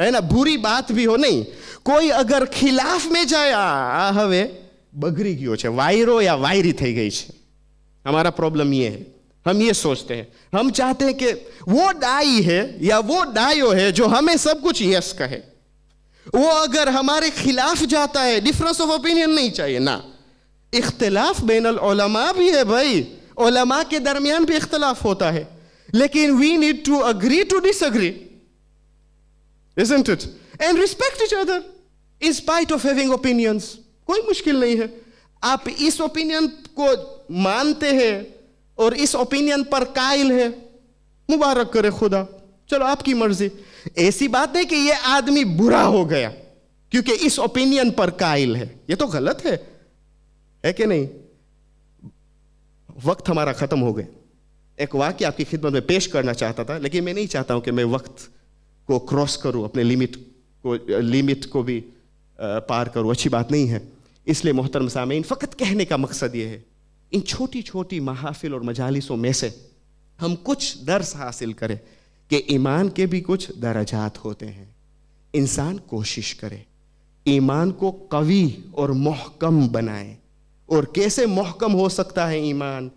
ہے نا؟ بری بات بھی ہو، نہیں۔ کوئی اگر خلاف میں جائے، آ હવે બગડી ગયો છે વાયરો યા વાયરી થઈ ગઈ છે અમારા problem એ ہم یہ سوچتے ہیں۔ ہم چاہتے ہیں کہ وہ ડાહી ہے یا وہ ડાહ્યો ہے جو ہمیں سب کچھ yes کہے۔ وہ اگر ہمارے خلاف جاتا ہے difference of opinion نہیں چاہیے نا اختلاف بین العلماء بھی ہے بھائی۔ علماء کے درمیان بھی اختلاف ہوتا ہے۔ لیکن we need to agree to disagree isn't it? And respect each other in spite of کوئی مشکل نہیں ہے۔ آپ اس opinion کو مانتے ہیں۔ اور اس opinion پر قائل ہے۔ مبارک کرے خدا۔ چلو، آپ کی مرضی۔ ایسی بات ہے کہ یہ آدمی برا ہو گیا، کیونکہ اس opinion پر قائل ہے۔ یہ تو غلط ہے۔ ہے کہ نہیں؟ وقت ہمارا ختم ہو گیا۔ ایک واقعہ آپ کی خدمت میں پیش کرنا چاہتا تھا، لیکن میں نہیں چاہتا ہوں کہ میں وقت کو cross کروں، اپنے limit کو limit کو بھی پار کروں۔ اچھی بات نہیں ہے۔ اس لیے محترم سامعین، فقط کہنے کا مقصد یہ ہے۔ ان چھوٹی چھوٹی محافل اور مجالسوں میں سے ہم کچھ درس حاصل کریں کہ ایمان کے بھی کچھ درجات ہوتے ہیں۔ انسان کوشش کرے، ایمان کو قوی اور محکم بنائے۔ اور کیسے محکم ہو سکتا ہے ایمان؟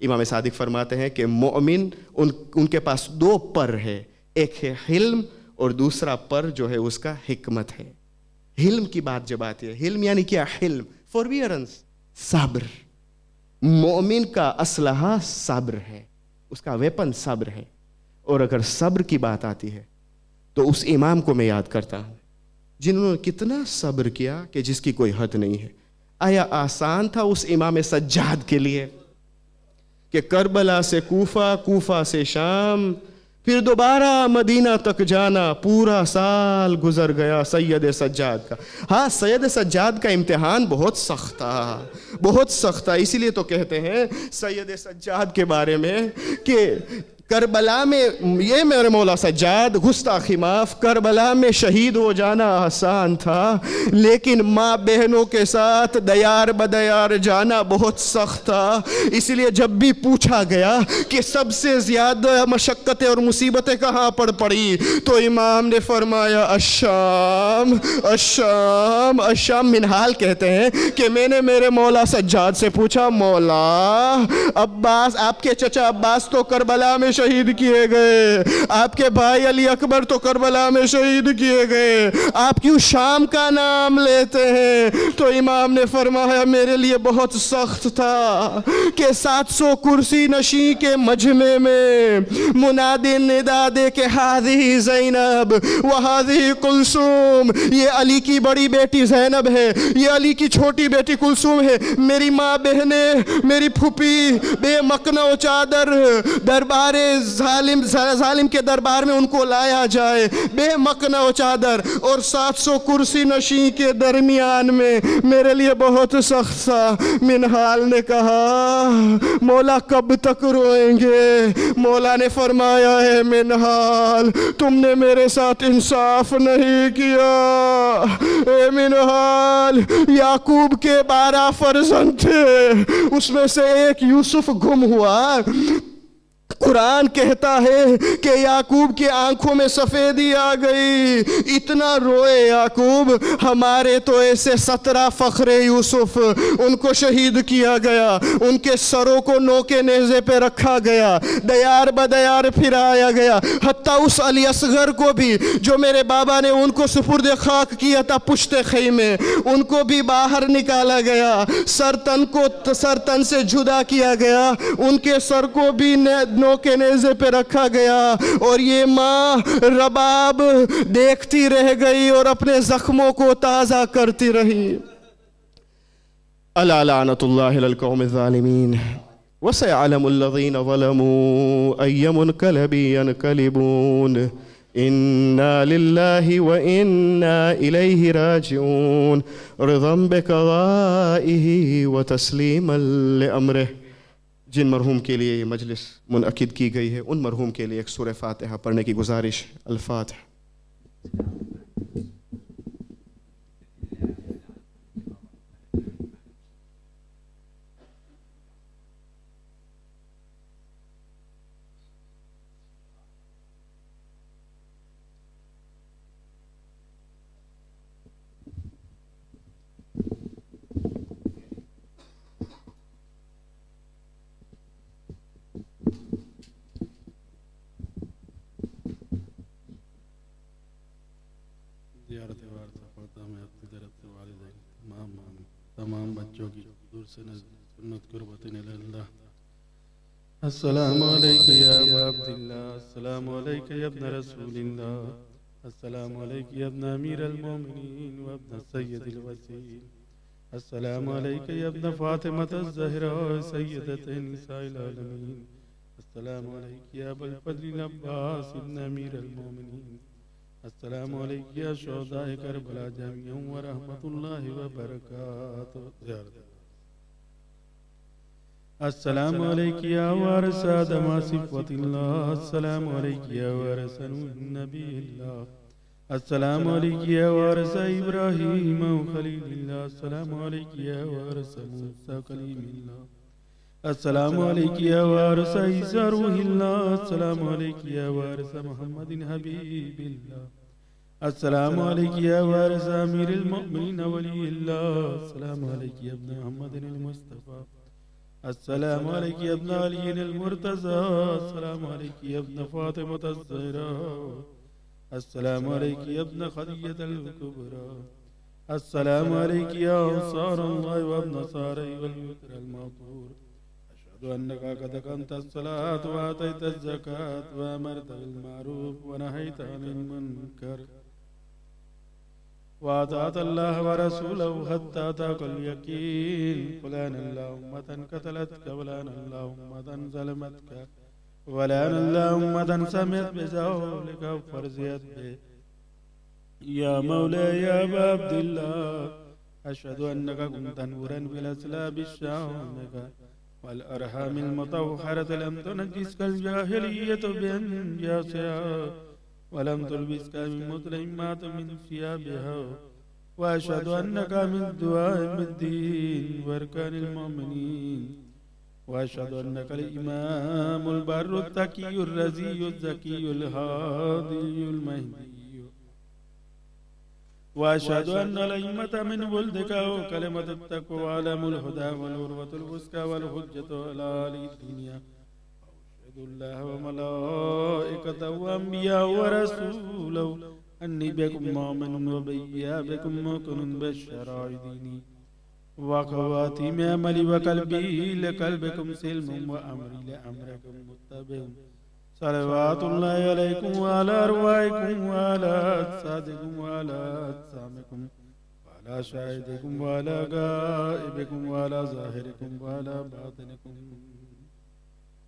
امام صادق فرماتے ہیں کہ مومن ان ان کے پاس دو پر ہے، ایک ہے حلم اور دوسرا پر جو ہے اس کا حکمت ہے۔ حلم کی بات جب آتی ہے، حلم یعنی کیا؟ حلم forbearance صبر۔ مومن کا اسلحہ صبر ہے، اس کا weapon صبر ہے۔ اور اگر صبر کی بات آتی ہے، تو اس امام کو میں یاد کرتا ہوں، جنہوں نے کتنا صبر کیا کہ جس کی کوئی حد نہیں ہے۔ آیا آسان تھا اس امام سجاد کے لیے کہ کربلا سے کوفہ کوفہ سے شام پھر دوبارہ مدینہ تک جانا پورا سال گزر گیا سید سجاد کا۔ ہاں سید سجاد کا امتحان بہت سخت تھا۔ بہت سخت تھا۔ اسی لیے تو کہتے ہیں سید سجاد کے بارے میں کہ کربلا میں، یہ میرے مولا سجاد، گستاخی معاف، کربلا میں شہید ہو جانا آسان تھا، لیکن ماں بہنوں کے ساتھ دیار بدیار جانا بہت سخت تھا۔ اس لیے جب بھی پوچھا گیا کہ سب سے زیادہ مشقتیں اور مصیبتیں کہاں پر پڑی، تو امام نے فرمایا الشام الشام الشام منحال کہتے ہیں کہ میں نے میرے مولا سجاد سے پوچھا، مولا، عباس، آپ کے چچا عباس تو کربلا میں شہید کیے گئے۔ آپ کے بھائی علی اکبر تو کربلا میں شہید کیے گئے۔ آپ کیوں شام کا نام لیتے ہیں؟ تو امام نے فرمایا، میرے لیے بہت سخت تھا کہ سات سو کرسی نشین کے مجمع میں منادی ندا دے کہ هذه زينب و هذه كلثوم۔ یہ علی کی بڑی بیٹی زینب ہے۔ یہ علی کی چھوٹی بیٹی کلثوم ہے۔ میری ماں بہنیں، میری پھوپی بے مقنعہ و چادر دربارِ ظالم ظالم کے دربار میں ان کو لایا جائے۔ بے مقنعہ و چادر اور سات سو کرسی نشین کے درمیان میں میرے لیے بہت سخت تھا منحال نے کہا، مولا کب تک روئیں گے؟ مولا نے فرمایا اے منحال تم نے میرے ساتھ انصاف نہیں کیا۔ اے منحال یعقوب کے بارہ فرزند تھے۔ اس میں سے ایک یوسف گم ہوا۔ قرآن کہتا ہے کہ یعقوب کی آنکھوں میں سفیدی آ گئی۔ اتنا روئے یعقوب، ہمارے تو ایسے سترہ فخر یوسف، ان کو شہید کیا گیا۔ ان کے سروں کو نوکِ نیزے پہ رکھا گیا۔ دیار بدیار پھرایا گیا۔ حتیٰ اس علی اصغر کو بھی، جو میرے بابا نے ان کو سپرد خاک کیا تھا پشت خیمے۔ ان کو بھی باہر نکالا گیا۔ سر تن کو سر تن سے جدا کیا گیا۔ ان کے سر کو بھی نوکِ نیزے پہ رکھا گیا اور یہ ماں رباب دیکھتی رہ گئی اور اپنے زخموں کو تازہ کرتی رہی۔ لعنة الله للقوم الظالمين۔ وسيعلم الذين ظلموا أي منقلب ينقلبون إنا لله وإنا إليه راجعون۔ رضا بقضائه وتسليما لأمره۔ جن مرحوم کے لیے یہ مجلس منعقد کی گئی ہے، ان مرحوم کے لیے ایک سورہ فاتحہ پڑھنے کی گزارش، الفاتحہ۔ تمام بچوں کی دور سے سنت قربت إلى الله السلام عليك يا عبد الله السلام عليك يا ابن رسول الله السلام عليك يا ابن امير المؤمنين وابن السيد الوسيل السلام عليك يا ابن فاطمة الزهراء سيدة نساء العالمين السلام عليك يا ابن الفضل العباس ابن امير المؤمنين السلام عليك يا شهداء كربلاء جميعا ورحمة الله وبركاته. السلام عليك يا وارث آدم صفوة الله. السلام عليك يا وارث النبي الله. السلام عليك يا وارث إبراهيم وخليل الله. السلام عليك يا وارث موسى كليم الله. السلام عليك يا وارث عيسى روح الله. السلام عليك يا وارث محمد حبيب الله. السلام عليك يا وارث أمير المؤمنين ولي الله. السلام عليك يا ابن محمد المصطفى. السلام عليك يا ابن علي المرتضى. السلام عليك يا ابن فاطمة الزهراء السلام عليك يا ابن خديجة الكبرى. السلام عليك يا أنصار الله وابن صاري والوتر المغفور أشهد أنك قد أقمت الصلاة وآتيت الزكاة وأمرت بالمعروف ونهيت عن المنكر. وأطعت الله ورسوله حتى أتاك اليقين. فلان الله أمة قتلتك ولان الله أمة ظلمتك ولان الله أمة سمعت بزولك وفرزيت به. يا مولاي يا أبا عبد الله أشهد أنك كنت نورا في الأسلاب الشامك والأرحام المطهرة لم تنجسك الجاهلية بأنجاسها. ولم تلبسك من مطلمات من ثيابها. وأشهد أنك من دعاء بالدين وأركان المؤمنين. وأشهد أنك الإمام البر التقي الرزي الزكي الهادي المهدي. وأشهد أن الأئمة من ولدك وكلمة التقوى وعلم الهدى والعروة الوثقى والحجة على الدنيا. أشهد الله وملائكته وأنبياء ورسوله. أني بكم مؤمن وبيا بكم موقن بالشرائع ديني وخواتيم عملي وقلبي لقلبكم سلم وأمري لأمركم متبع. صلوات الله عليكم وعلى أرواحكم وعلى أجسادكم وعلى أجسامكم وعلى شاهدكم وعلى غائبكم وعلى ظاهركم وعلى باطنكم.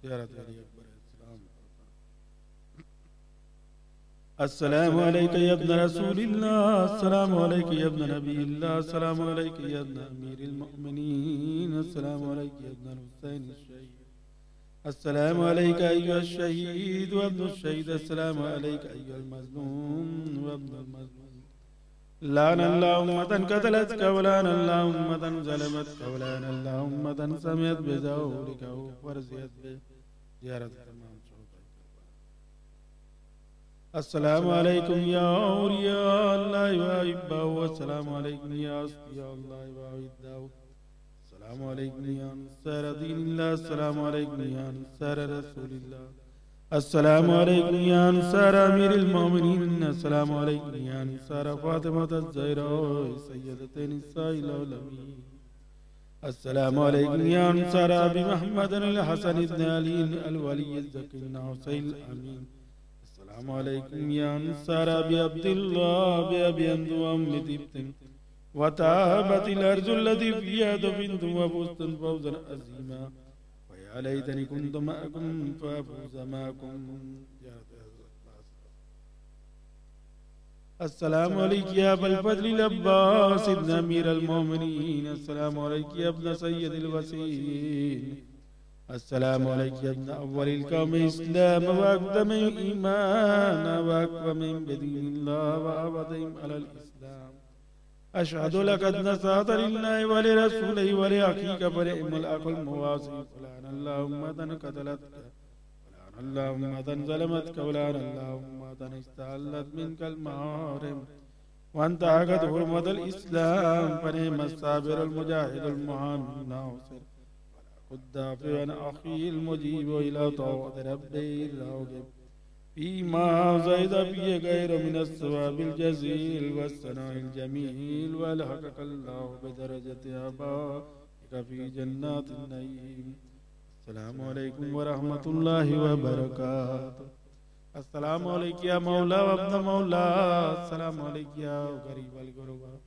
يا رب أكبر السلام السلام عليك يا ابن رسول الله. السلام عليك يا ابن نبي الله. السلام عليك يا ابن أمير المؤمنين. السلام عليك يا ابن الحسين الشهيد. السلام عليك أيها الشهيد وابن الشهيد. السلام عليك أيها المظلوم وابن المظلوم. لعن الله أمة قتلتك ولعن الله أمة ظلمتك ولعن الله أمة سمعت بزورك ورزيت بزيارة السلام عليكم يا أولياء الله وأحبه والسلام عليكم يا أصفياء الله وأعداءه السلام عليكم يا نصار دين الله السلام عليكم يا نصار رسول الله. السلام عليكم يا نصار أمير المؤمنين السلام عليكم يا نصار فاطمة الزهراء سيدة نساء العالمين السلام عليكم يا نصار أبي محمد الحسن بن علي الولي الزكي الحسين الأمين. السلام عليكم يا نصار أبي عبد الله بأبي أنت وأم تبتم وتابت الأرض التي فيها دفنتم وفزتم فوزا عظيما. ويا ليتني كنت معكم فأفوز معكم. السلام عليك يا أبا الفضل العباس ابن أمير المؤمنين. السلام عليك يا ابن سيد الوسيل السلام عليك يا ابن أول القوم إسلام وأقدم إيمان وأقوم بدين الله وأبدهم على الإسلام. أشهد لقد نصحت لله ولرسوله ولأخيك فنعم الأخ المواصي فلعن الله أمة قتلتك. ولعن الله أمة ظلمتك ولعن الله أمة استحلت منك المحارم. وانتهكت حرمة الإسلام. فنعم الصابر المجاهد المعامل الناصر الدافع عن أخيه المجيب إلى طاعة ربه الراغب فيما زيد فيه غير من الثواب الجزيل والثناء الجميل والحقق الله بدرجة أبائك في جنات النعيم السلام عليكم ورحمة الله وبركاته السلام عليك يا مولا وابن مولا. السلام عليك يا غريب الغرباء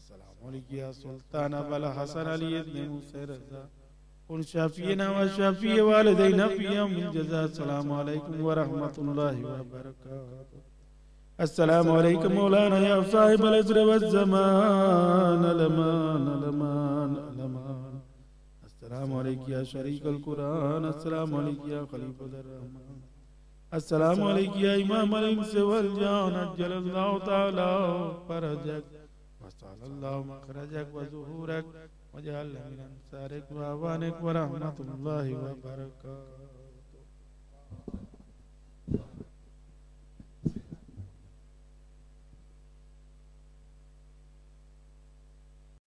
السلام عليك يا سلطان أبا الحسن علي بن موسى رضا. كن شافينا وشافي والدينا في يوم الجزاء. السلام عليكم ورحمة الله وبركاته. السلام عليكم مولانا يا صاحب الأجر والزمان. الأمان الأمان الأمان. السلام عليك يا شريك القرآن. السلام عليك يا خليفة الرحمن. السلام عليك يا إمام الإنس والجان. أجل الله تعالى فرجك. وسأل الله مخرجك وظهورك وجعلنا من أنصارك وأعوانك ورحمة الله وبركاته